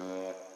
Uh...